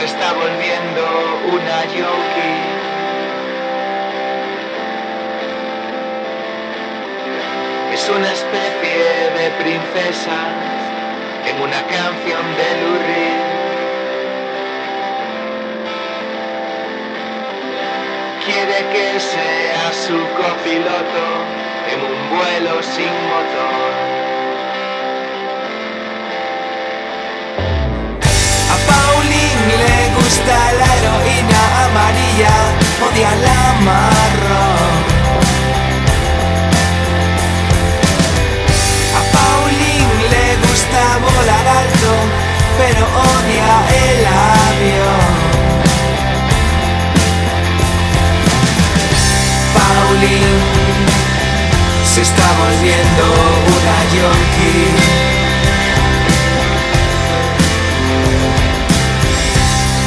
está volviendo una yonki. Es una especie de princesa en una canción de Lou Reed. Quiere que sea su copiloto en un vuelo sin motor. Se está volviendo una yonki.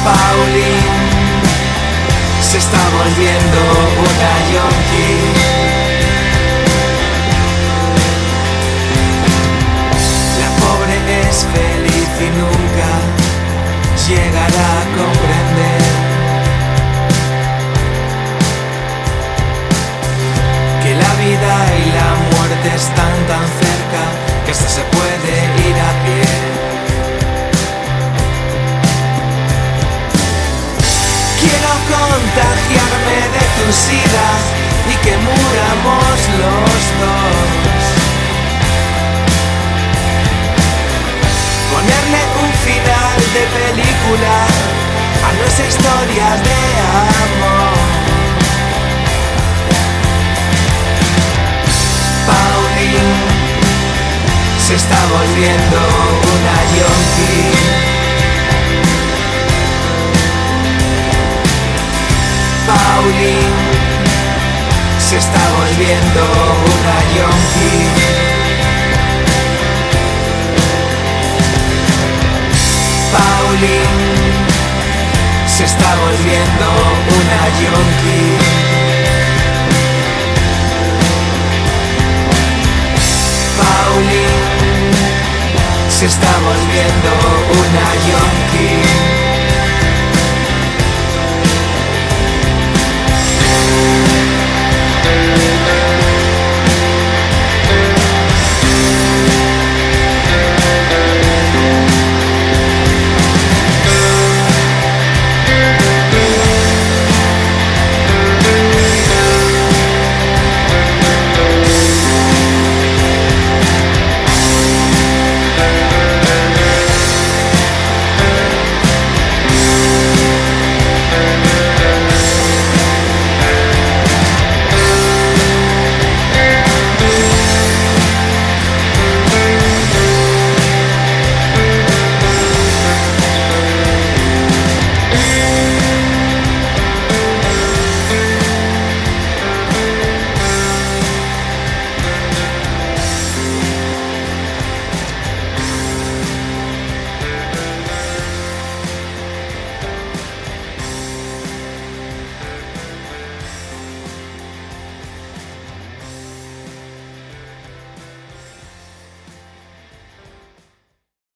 Pauline se está volviendo una yonki. La pobre es feliz y nunca llegará a comprender contagiarme de tu sida y que muramos los dos. Ponerle un final de película a nuestras historias de amor. Pauline se está volviendo Pauline se está volviendo una yonki. Pauline se está volviendo una yonki. Pauline se está volviendo una yonki.